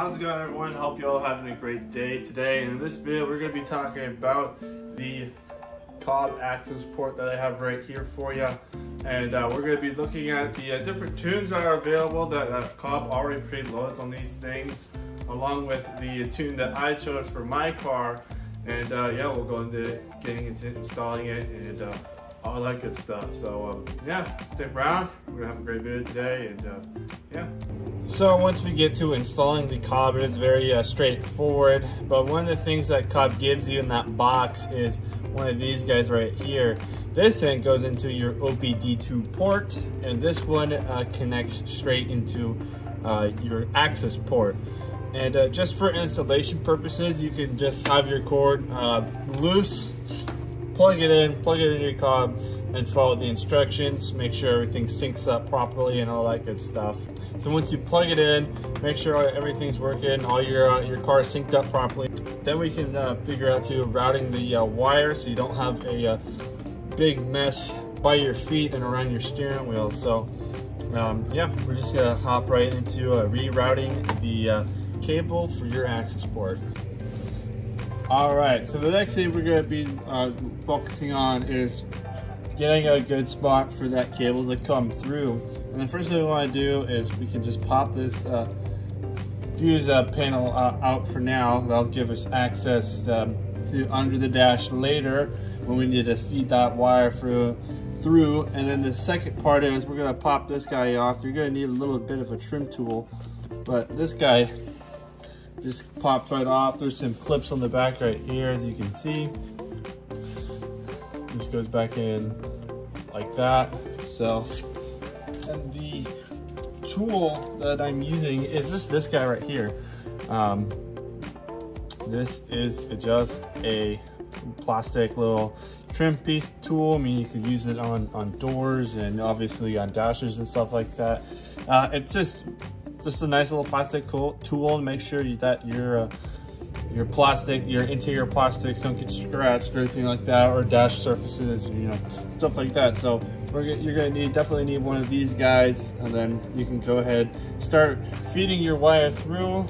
How's it going everyone? Hope you all having a great day today. And in this video, we're going to be talking about the Cobb access port that I have right here for you. And uh, we're going to be looking at the uh, different tunes that are available that uh, Cobb already preloads on these things, along with the tune that I chose for my car. And uh, yeah, we'll go into getting into installing it and uh, all that good stuff. So um, yeah, stick around. We're gonna have a great video today, and uh, yeah. So once we get to installing the Cobb, it is very uh, straightforward. But one of the things that Cobb gives you in that box is one of these guys right here. This end goes into your OBD2 port, and this one uh, connects straight into uh, your access port. And uh, just for installation purposes, you can just have your cord uh, loose plug it in, plug it in your Cobb, and follow the instructions. Make sure everything syncs up properly and all that good stuff. So once you plug it in, make sure everything's working, all your uh, your car is synced up properly. Then we can uh, figure out to routing the uh, wire so you don't have a uh, big mess by your feet and around your steering wheel. So um, yeah, we're just gonna hop right into uh, rerouting the uh, cable for your access port. All right, so the next thing we're gonna be focusing on is getting a good spot for that cable to come through. And the first thing we wanna do is we can just pop this uh, fuse uh, panel uh, out for now. That'll give us access um, to under the dash later when we need to feed that wire through. through. And then the second part is we're gonna pop this guy off. You're gonna need a little bit of a trim tool, but this guy just pops right off. There's some clips on the back right here, as you can see. This goes back in like that. So, and the tool that I'm using is this this guy right here. Um, this is just a plastic little trim piece tool. I mean, you could use it on, on doors and obviously on dashers and stuff like that. Uh, it's just just a nice little plastic tool to make sure that your uh, your plastic, your interior plastics don't get scratched or anything like that, or dash surfaces, you know, stuff like that. So you're gonna need definitely need one of these guys, and then you can go ahead start feeding your wire through,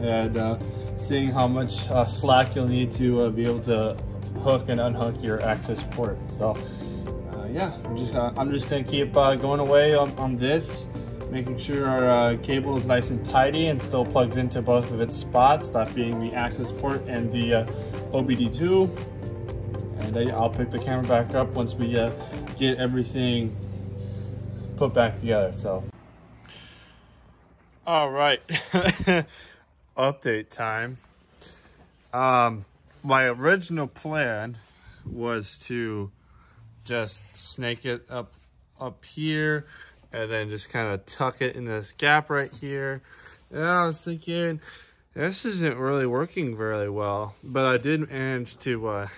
and uh, seeing how much uh, slack you'll need to uh, be able to hook and unhook your access port. So uh, yeah, I'm just I'm just gonna keep uh, going away on, on this making sure our uh, cable is nice and tidy and still plugs into both of its spots, that being the access port and the uh, OBD2. And I'll pick the camera back up once we uh, get everything put back together, so. All right, update time. Um, my original plan was to just snake it up up here and then just kind of tuck it in this gap right here. And I was thinking, this isn't really working very well, but I did manage to uh,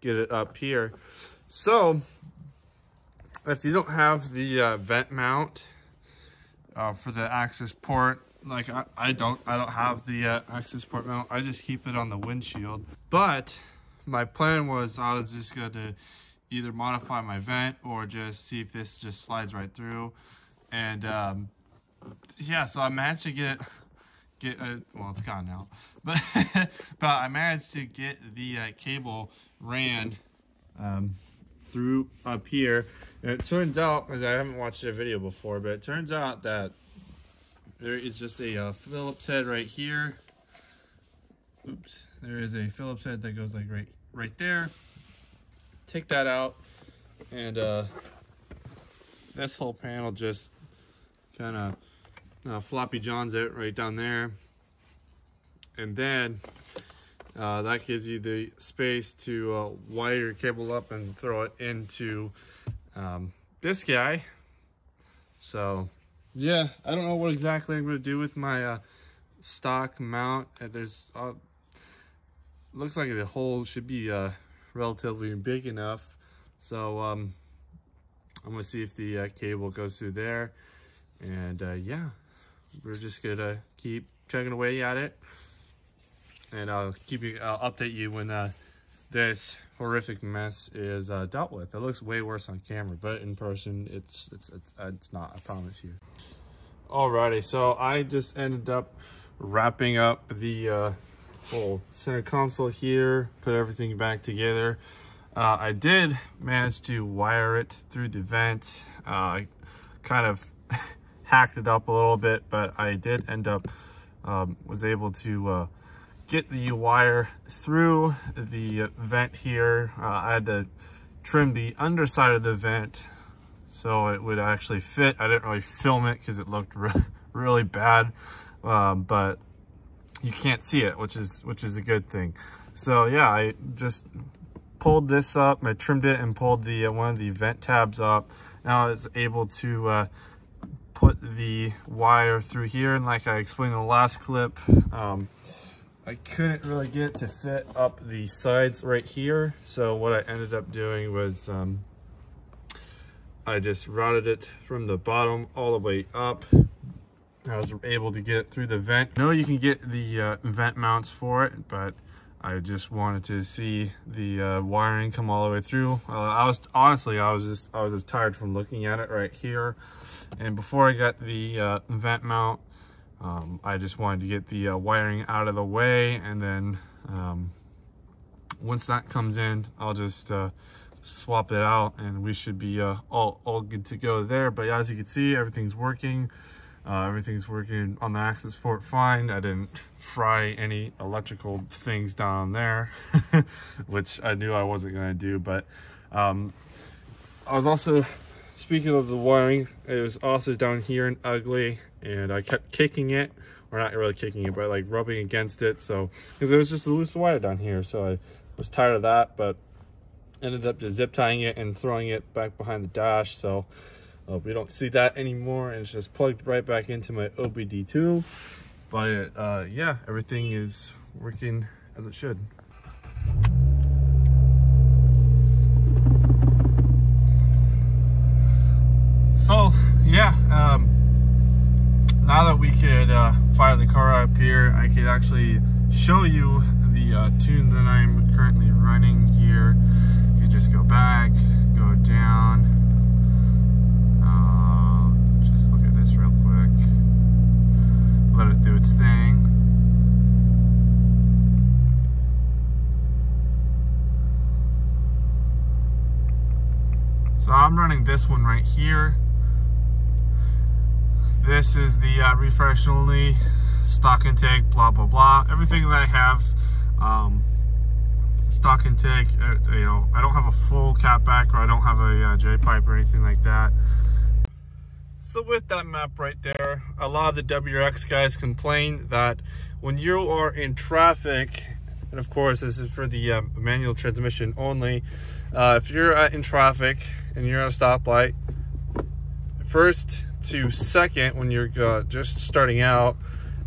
get it up here. So, if you don't have the uh, vent mount uh, for the access port, like I, I don't, I don't have the uh, access port mount. I just keep it on the windshield. But my plan was I was just going to either modify my vent or just see if this just slides right through. And um, yeah, so I managed to get get uh, well, it's gone now, but but I managed to get the uh, cable ran um, through up here. And it turns out, as I haven't watched a video before, but it turns out that there is just a uh, Phillips head right here. Oops, there is a Phillips head that goes like right right there take that out and uh, this whole panel just kind of uh, floppy johns it right down there. And then uh, that gives you the space to uh, wire your cable up and throw it into um, this guy. So yeah I don't know what exactly I'm to do with my uh, stock mount. There's uh, looks like the hole should be uh, relatively big enough. So um, I'm gonna see if the uh, cable goes through there. And uh, yeah, we're just gonna keep chugging away at it. And I'll keep you, I'll update you when uh, this horrific mess is uh, dealt with. It looks way worse on camera, but in person, it's, it's, it's, it's not, I promise you. Alrighty, so I just ended up wrapping up the uh, whole center console here, put everything back together. Uh, I did manage to wire it through the vent. Uh, I kind of hacked it up a little bit, but I did end up, um, was able to uh, get the wire through the vent here. Uh, I had to trim the underside of the vent so it would actually fit. I didn't really film it because it looked re really bad, um, but you can't see it, which is which is a good thing. So yeah, I just pulled this up, I trimmed it and pulled the uh, one of the vent tabs up. Now I was able to uh, put the wire through here, and like I explained in the last clip, um, I couldn't really get to fit up the sides right here. So what I ended up doing was um, I just routed it from the bottom all the way up. I was able to get through the vent. I know you can get the uh, vent mounts for it, but I just wanted to see the uh, wiring come all the way through. Uh, I was honestly, I was just, I was just tired from looking at it right here. And before I got the uh, vent mount, um, I just wanted to get the uh, wiring out of the way and then um, once that comes in, I'll just uh, swap it out and we should be uh, all, all good to go there. But as you can see, everything's working. Uh, everything's working on the access port fine. I didn't fry any electrical things down there, which I knew I wasn't going to do. But um, I was also Speaking of the wiring, it was also down here and ugly, and I kept kicking it, or not really kicking it, but like rubbing against it. So, because it was just a loose wire down here, so I was tired of that, but ended up just zip tying it and throwing it back behind the dash. So uh, we don't see that anymore, and it's just plugged right back into my OBD2. But uh, yeah, everything is working as it should. so yeah um, now that we could uh, fire the car up here I could actually show you the uh, tune that I'm currently running here you just go back go down let it do its thing So I'm running this one right here. This is the uh, refresh only, stock intake, blah, blah, blah. Everything that I have, um, stock intake, uh, you know, I don't have a full catback or I don't have a uh, J-pipe or anything like that. So with that map right there, a lot of the WRX guys complain that when you are in traffic, and of course this is for the um, manual transmission only, uh, if you're in traffic and you're at a stoplight, first to second when you're uh, just starting out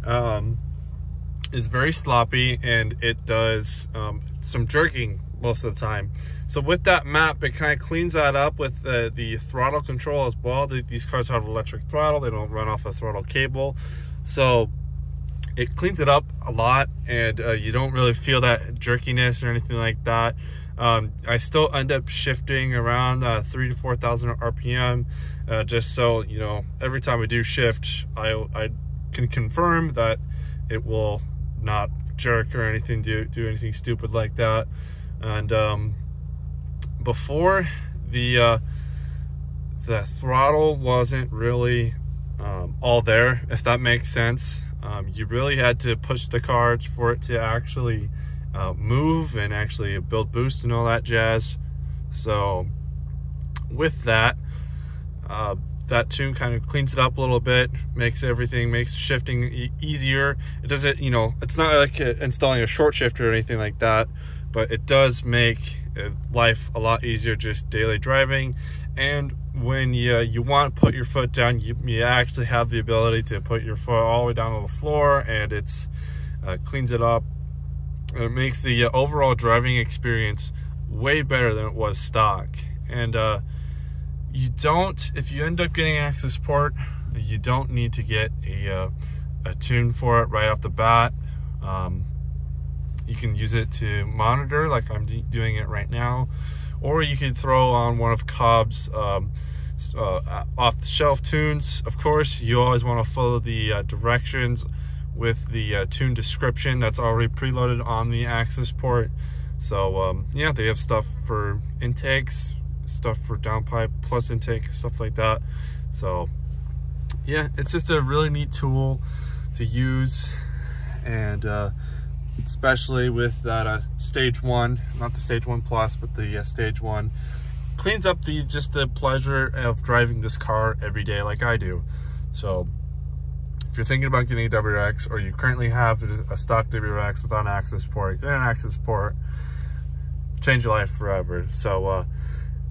um, is very sloppy and it does um, some jerking most of the time. So with that map, it kind of cleans that up with the, the throttle control as well. The, these cars have electric throttle. They don't run off a throttle cable. So it cleans it up a lot and uh, you don't really feel that jerkiness or anything like that. Um, I still end up shifting around uh, three to 4,000 RPM, uh, just so, you know, every time I do shift, I, I can confirm that it will not jerk or anything, do, do anything stupid like that. And um, before the, uh, the throttle wasn't really um, all there, if that makes sense. Um, you really had to push the car for it to actually uh, move and actually build boost and all that jazz. So with that, uh, that tune kind of cleans it up a little bit, makes everything, makes shifting e easier. It doesn't, you know, it's not like installing a short shifter or anything like that, but it does make uh, life a lot easier just daily driving. And when you, you want to put your foot down, you, you actually have the ability to put your foot all the way down to the floor and it's uh, cleans it up it makes the uh, overall driving experience way better than it was stock. And uh, you don't, if you end up getting access port, you don't need to get a, uh, a tune for it right off the bat. Um, you can use it to monitor like I'm doing it right now, or you can throw on one of Cobb's um, uh, off-the-shelf tunes. Of course, you always want to follow the uh, directions with the uh, tune description that's already preloaded on the access port. So um, yeah, they have stuff for intakes, stuff for downpipe plus intake, stuff like that. So yeah, it's just a really neat tool to use and uh, especially with that uh, stage one, not the stage one plus, but the uh, stage one, cleans up the just the pleasure of driving this car every day like I do. So if you're thinking about getting a WRX or you currently have a stock WRX without an access port, get an access port, change your life forever. So uh,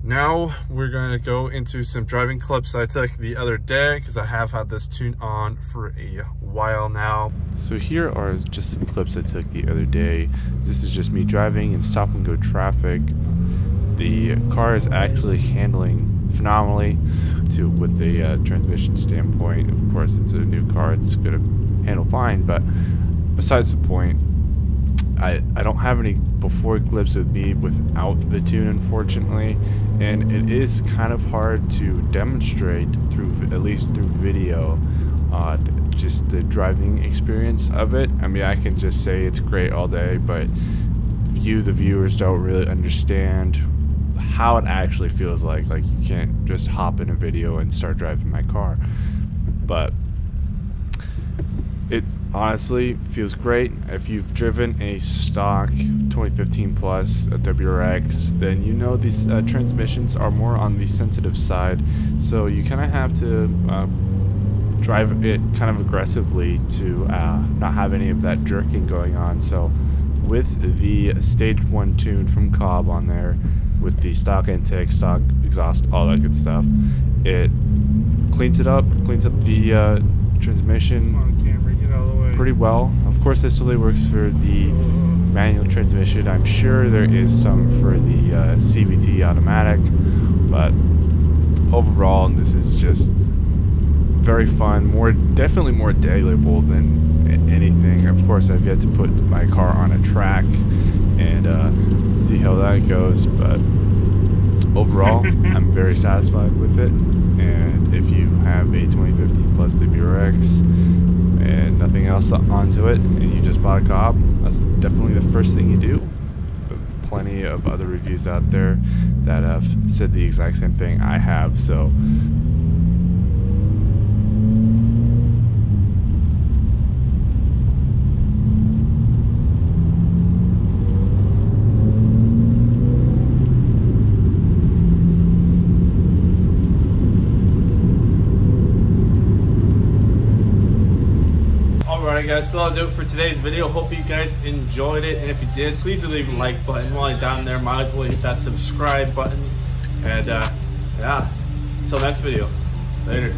now we're going to go into some driving clips I took the other day because I have had this tune on for a while now. So here are just some clips I took the other day. This is just me driving in stop and go traffic. The car is actually handling phenomenally to with the uh, transmission standpoint. Of course, it's a new car; it's going to handle fine. But besides the point, I, I don't have any before clips of me without the tune unfortunately. And it is kind of hard to demonstrate through at least through video uh, just the driving experience of it. I mean I can just say it's great all day but you the viewers don't really understand how it actually feels like. Like you can't just hop in a video and start driving my car. But it honestly feels great. If you've driven a stock 2015 plus a WRX, then you know these uh, transmissions are more on the sensitive side. So you kind of have to uh, drive it kind of aggressively to uh, not have any of that jerking going on. So with the stage one tune from Cobb on there, with the stock intake, stock exhaust, all that good stuff, it cleans it up, cleans up the uh, transmission pretty well. Of course, this only works for the manual transmission. I'm sure there is some for the uh, CVT automatic, but overall, this is just very fun. More, definitely more dayable than anything. Of course, I've yet to put my car on a track and uh, see how that goes, but overall, I'm very satisfied with it. And if you have a 2015 plus WRX, and nothing else onto it and you just bought a Cobb, that's definitely the first thing you do. But plenty of other reviews out there that have said the exact same thing I have, so guys, so that'll do it for today's video. Hope you guys enjoyed it. And if you did, please leave a like button while you're down there. Might as well hit that subscribe button. And uh, yeah, until next video. Later.